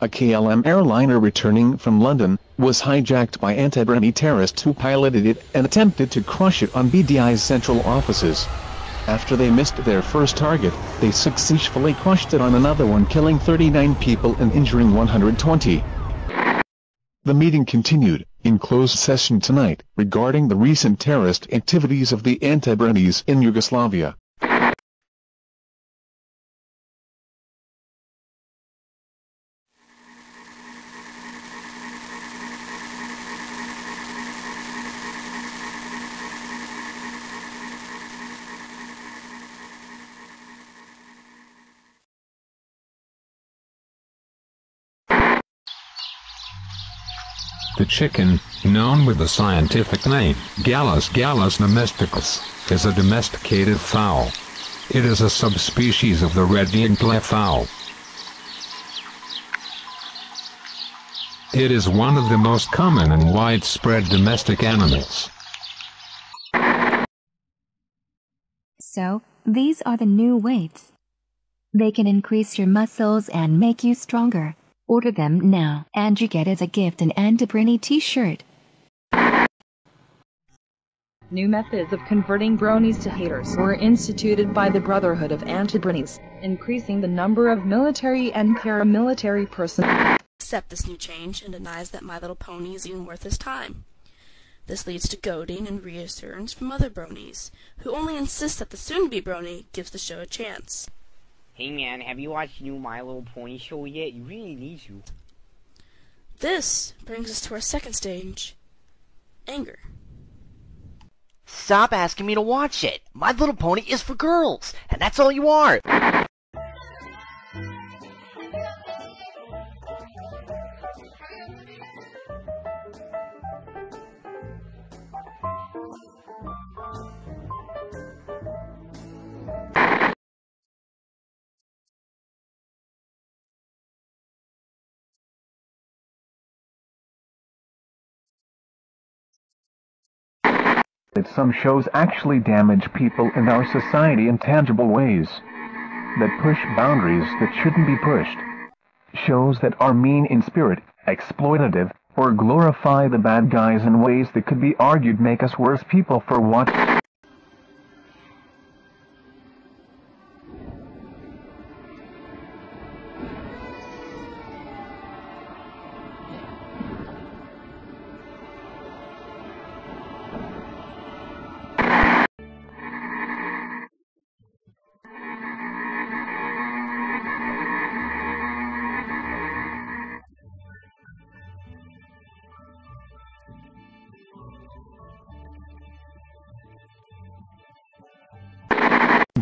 a KLM airliner returning from London, was hijacked by anti-brony terrorists who piloted it and attempted to crush it on BDI's central offices. After they missed their first target, they successfully crushed it on another one killing 39 people and injuring 120. The meeting continued, in closed session tonight, regarding the recent terrorist activities of the anti-bronies in Yugoslavia. The chicken, known with the scientific name Gallus gallus domesticus, is a domesticated fowl. It is a subspecies of the red jungle fowl. It is one of the most common and widespread domestic animals. So, these are the new weights. They can increase your muscles and make you stronger. Order them now, and you get as a gift an Antibrony t-shirt. New methods of converting bronies to haters were instituted by the Brotherhood of Antibronies, increasing the number of military and paramilitary personnel. Accept this new change and denies that My Little Pony is even worth his time. This leads to goading and reassurance from other bronies, who only insist that the soon-to-be brony gives the show a chance. Hey man, have you watched the new My Little Pony show yet? You really need to. This brings us to our second stage anger. Stop asking me to watch it. My Little Pony is for girls, and that's all you are. That some shows actually damage people and our society in tangible ways. That push boundaries that shouldn't be pushed. Shows that are mean in spirit, exploitative, or glorify the bad guys in ways that could be argued make us worse people for watching.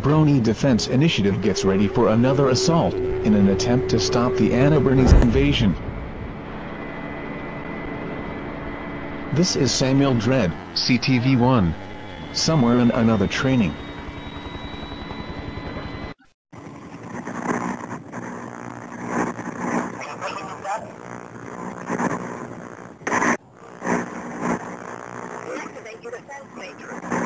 Brony Defense Initiative gets ready for another assault, in an attempt to stop the Anabernese invasion. This is Samuel Dredd, CTV1. Somewhere in another training. Activate your defense matrix.